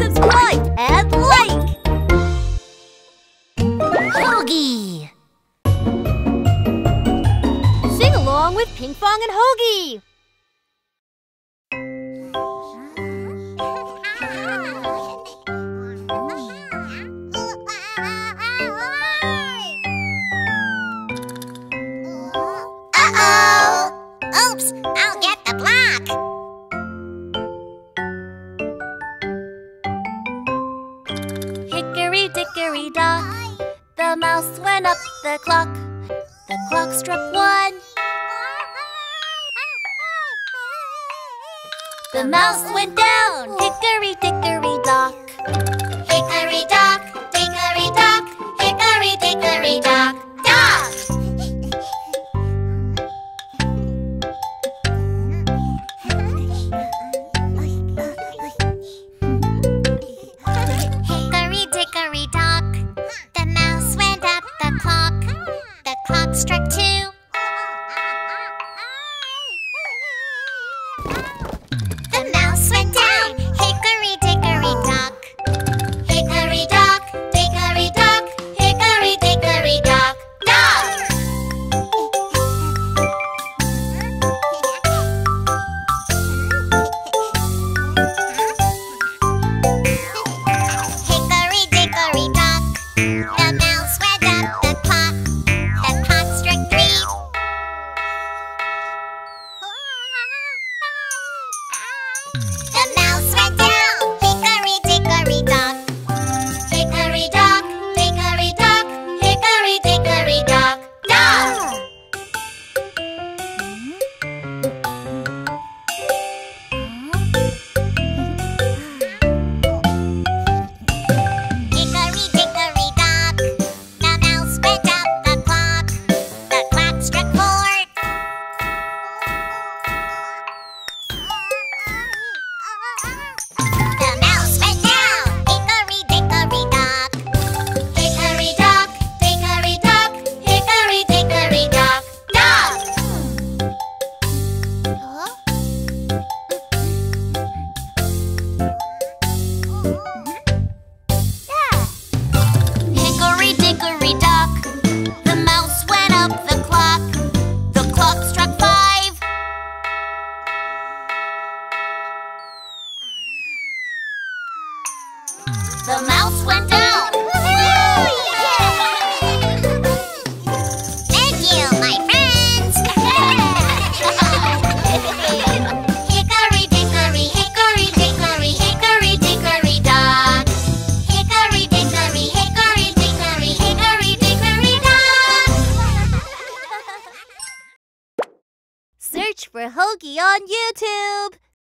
Subscribe and like. Sing along with Pinkfong and Hogi. Dock, the mouse went up the clock. The clock struck one. The mouse went down. Hickory dickory dock. The mouse went down. Thank you, my friends. hickory dickory, hickory dickory, hickory dickory. Hickory dickory, hickory dickory, hickory dickory. Search for Hogi on YouTube.